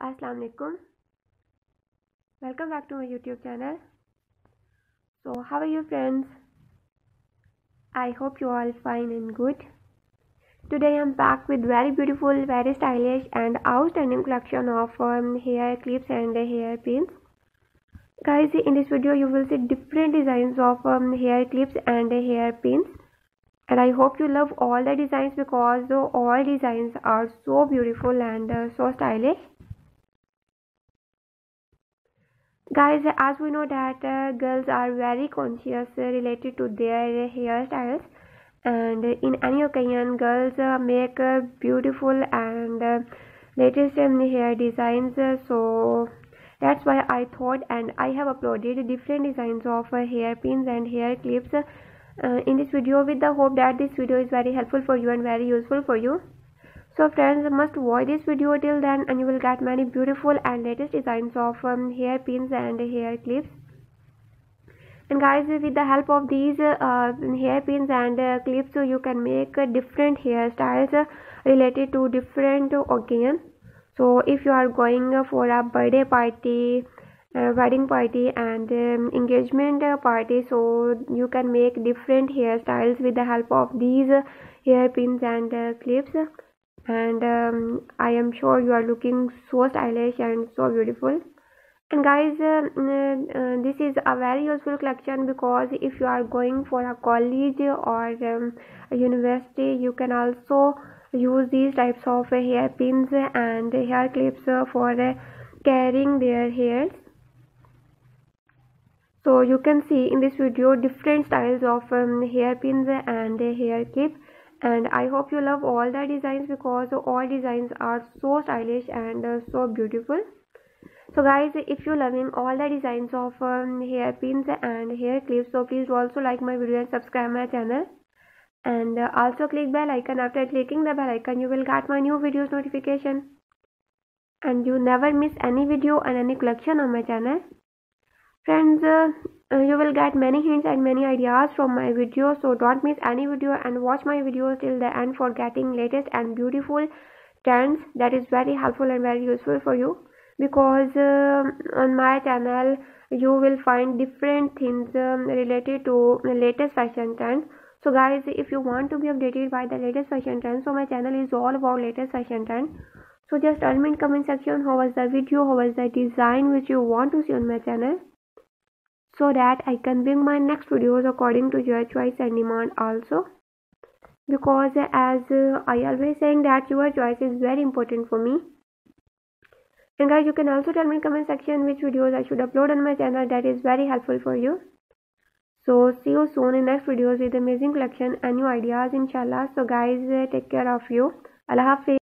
Assalamu alaikum. Welcome back to my YouTube channel. So, how are you, friends? I hope you all fine and good. Today I'm back with very beautiful, very stylish and outstanding collection of um, hair clips and hair pins. Guys, in this video you will see different designs of um, hair clips and hair pins. And I hope you love all the designs because all designs are so beautiful and uh, so stylish. Guys as we know that uh, girls are very conscious uh, related to their hairstyles. And in any occasion girls uh, make uh, beautiful and uh, latest um, hair designs. Uh, so that's why i thought and i have uploaded different designs of hair pins and hair clips in this video with the hope that this video is very helpful for you and very useful for you so friends must watch this video till then and you will get many beautiful and latest designs of um, hair pins and hair clips. And guys with the help of these uh, hair pins and uh, clips you can make uh, different hairstyles related to different occasion. So if you are going for a birthday party uh, wedding party and um, engagement party so you can make different hairstyles with the help of these hair pins and uh, clips and um, I am sure you are looking so stylish and so beautiful. And guys uh, uh, this is a very useful collection because if you are going for a college or um, a university you can also use these types of hair pins and hair clips for carrying their hairs. So you can see in this video different styles of um, hair pins and hair clip and i hope you love all the designs because all designs are so stylish and uh, so beautiful. So guys if you're loving all the designs of um, hair pins and hair clips so please also like my video and subscribe my channel. And uh, also click bell icon. After clicking the bell icon you will get my new videos notification. And you never miss any video and any collection on my channel. Friends uh, you will get many hints and many ideas from my videos so don't miss any video and watch my videos till the end for getting latest and beautiful trends. That is very helpful and very useful for you because uh, on my channel you will find different things um, related to the latest fashion trends. So guys if you want to be updated by the latest fashion trends so my channel is all about latest fashion trends. So just tell me in comment section how was the video how was the design which you want to see on my channel so that I can bring my next videos according to your choice and demand also. Because as uh, I always saying that your choice is very important for me. And guys you can also tell me in comment section which videos I should upload on my channel. That is very helpful for you. So see you soon in next videos with amazing collection and new ideas inshallah. So guys uh, take care of you. Allah Hafiz